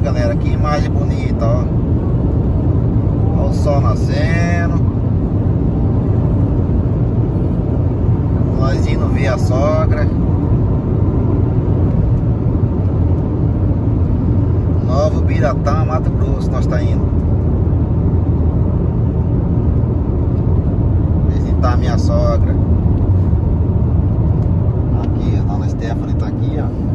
galera, que imagem bonita, ó. Olha o sol nascendo. Nós indo ver a sogra. Novo Biratã, Mato Grosso, nós tá indo. Visitar minha sogra. Aqui, a dona Stephanie tá aqui, ó.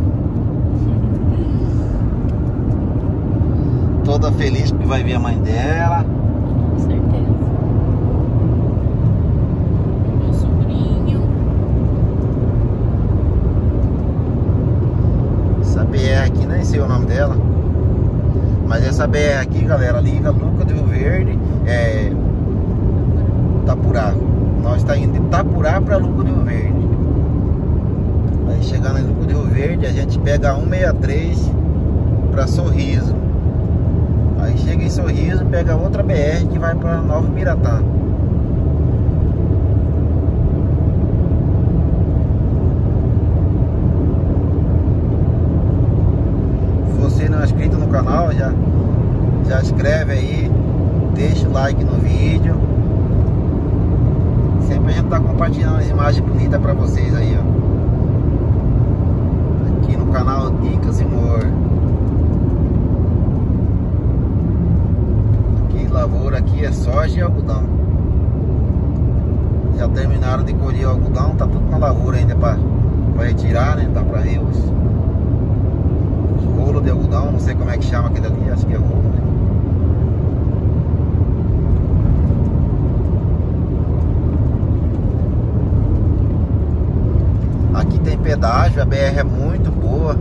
Toda feliz porque vai ver a mãe dela. Com certeza. Meu sobrinho. Essa BR aqui, nem sei o nome dela. Mas essa BR aqui, galera, liga Luca do Rio Verde, é. Itapurá. Nós está indo de Itapurá para Luca do Rio Verde. Aí chegando em Luca do Rio Verde, a gente pega a 163 para Sorriso. Aí chega em Sorriso, pega outra BR que vai para Nova Miratã. Se você não é inscrito no canal, já, já inscreve aí, deixa o like no vídeo. Sempre a gente tá compartilhando as imagens bonitas pra vocês aí, ó. Aqui no canal Dicas e Humor. Aqui é soja e algodão. Já terminaram de colher o algodão, tá tudo na lavoura ainda pra retirar, né? Dá pra ver os, os rolos de algodão, não sei como é que chama aquele ali, acho que é rolo, né? Aqui tem pedágio, a BR é muito boa.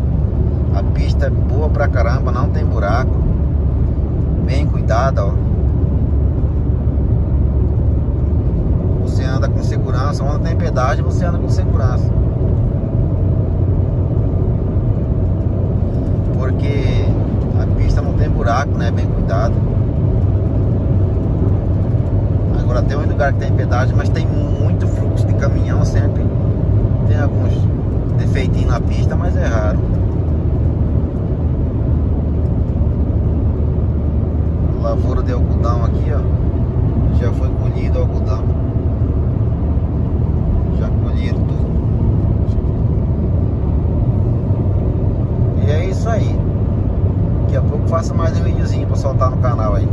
A pista é boa pra caramba, não tem buraco. Bem cuidada, ó. segurança. Onde tem pedágio, você anda com segurança. Porque a pista não tem buraco, né? Bem cuidado. Agora tem um lugar que tem pedágio, mas tem muito fluxo de caminhão sempre. Tem alguns defeitinhos na pista, mas é raro. Lavoura de algodão aqui, ó. Já foi colhido o algodão. isso aí. Daqui a pouco faço mais um videozinho pra soltar no canal aí.